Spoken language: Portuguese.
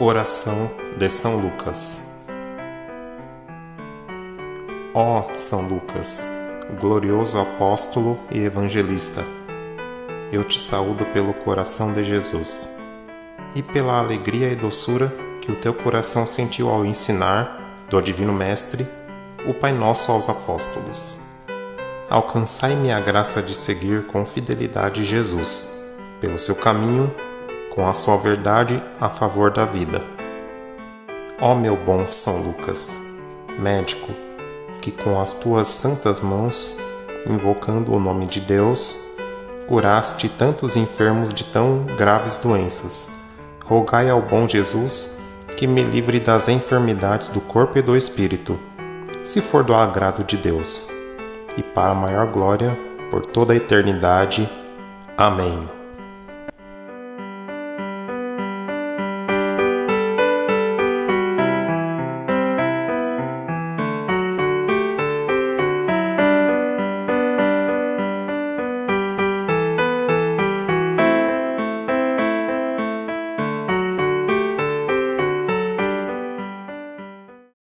Oração de São Lucas Ó São Lucas, glorioso apóstolo e evangelista, eu te saúdo pelo coração de Jesus e pela alegria e doçura que o teu coração sentiu ao ensinar, do Divino Mestre, o Pai Nosso aos apóstolos. Alcançai-me a graça de seguir com fidelidade Jesus, pelo seu caminho com a sua verdade a favor da vida. Ó meu bom São Lucas, médico, que com as tuas santas mãos, invocando o nome de Deus, curaste tantos enfermos de tão graves doenças, rogai ao bom Jesus que me livre das enfermidades do corpo e do espírito, se for do agrado de Deus, e para maior glória por toda a eternidade. Amém.